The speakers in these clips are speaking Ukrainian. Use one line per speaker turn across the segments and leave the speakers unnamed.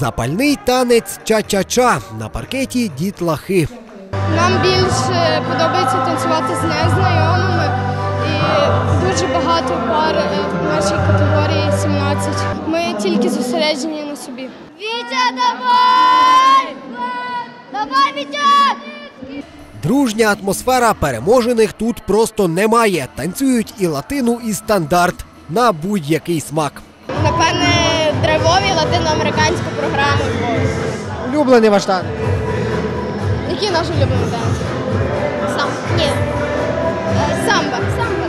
Запальний танець ча-ча-ча на паркеті дітлахи.
Нам більше подобається танцювати з незнайомими і дуже багато пар в нашій категорії 17. Ми тільки зосереджені на собі.
Вітя, давай! Давай, Вітя!
Дружня атмосфера переможених тут просто немає. Танцюють і латину, і стандарт на будь-який смак.
Напевне, драйвові латиноамериканську програму.
Улюблений ваш танець.
Який наш улюблений танець? Сам. Ні. Е, Самба. Самба.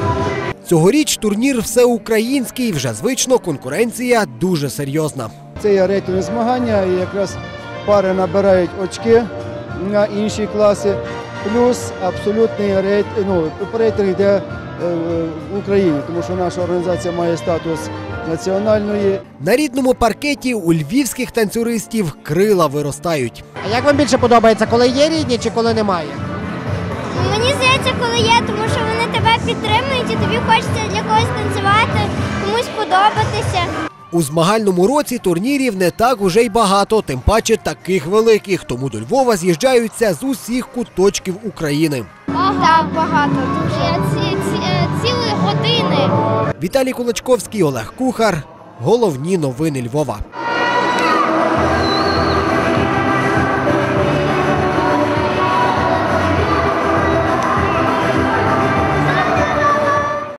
Цьогоріч турнір всеукраїнський. Вже звично конкуренція дуже серйозна.
Це є рейтингові змагання, і якраз пари набирають очки на інші класи, плюс абсолютний рейт, ну, рейтинг йде е, в Україні, тому що наша організація має статус національної.
На рідному паркеті у львівських танцюристів крила виростають.
А як вам більше подобається, коли є рідні чи коли немає?
Мені здається, коли є, тому що вони тебе підтримують і тобі хочеться для когось танцювати, комусь подобатися.
У змагальному році турнірів не так уже й багато, тим паче таких великих. Тому до Львова з'їжджаються з усіх куточків України.
Так, багато. Дуже. Ці, ці, е, цілі години.
Віталій Кулачковський, Олег Кухар. Головні новини Львова.